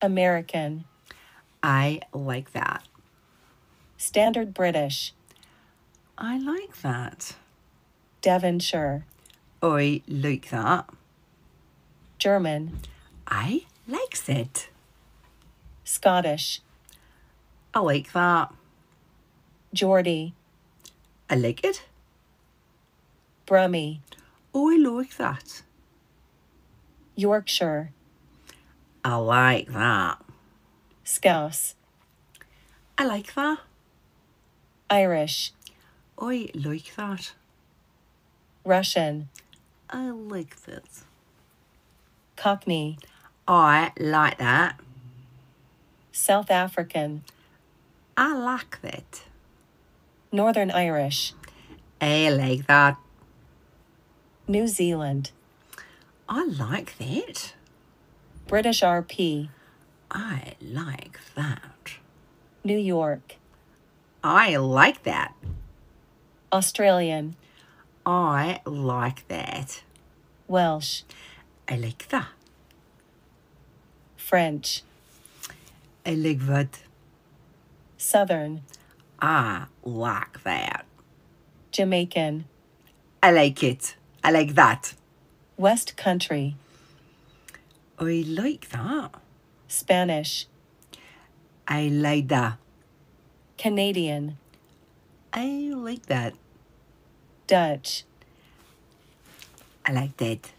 American, I like that. Standard British, I like that. Devonshire, I like that. German, I likes it. Scottish, I like that. Geordie, I like it. Brummie, Oh, I like that. Yorkshire, I like that. Scouse, I like that. Irish, I like that. Russian, I like that. Cockney, I like that. South African, I like that. Northern Irish, I like that. New Zealand, I like that. British RP, I like that. New York, I like that. Australian, I like that. Welsh, I like that. French, I like that. Southern, I like that. Jamaican, I like it. I like that. West Country, I like that. Spanish, I like that. Canadian, I like that. Dutch, I like that.